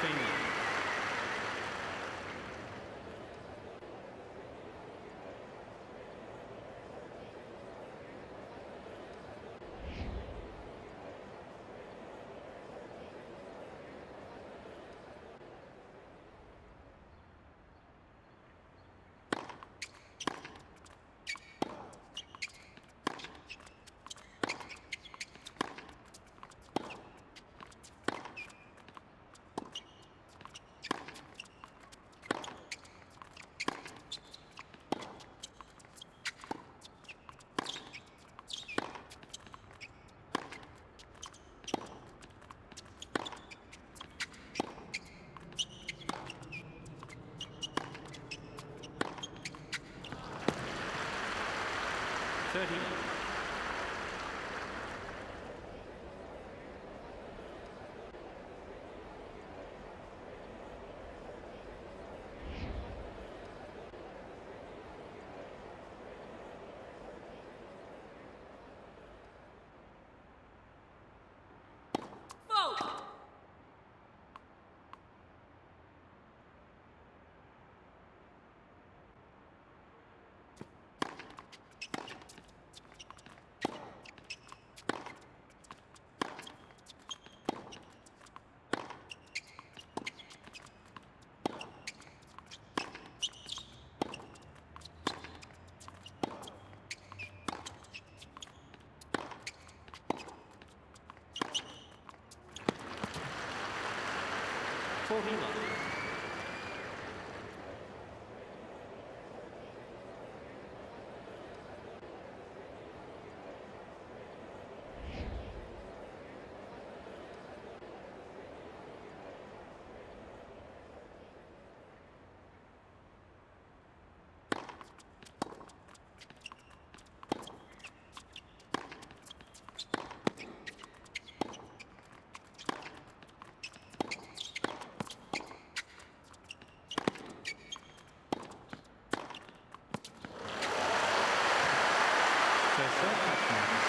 Finley. 30. Forty love.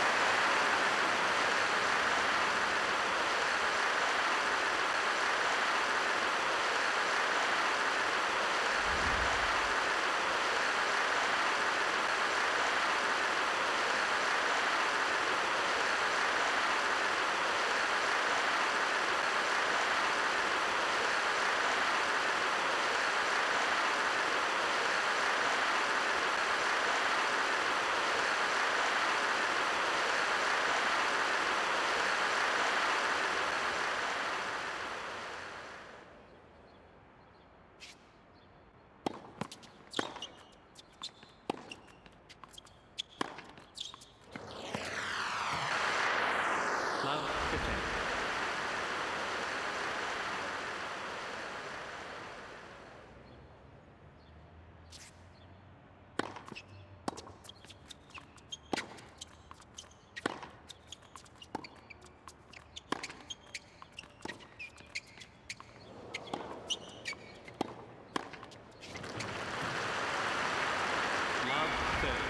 15. Love, 30.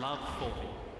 Love 40.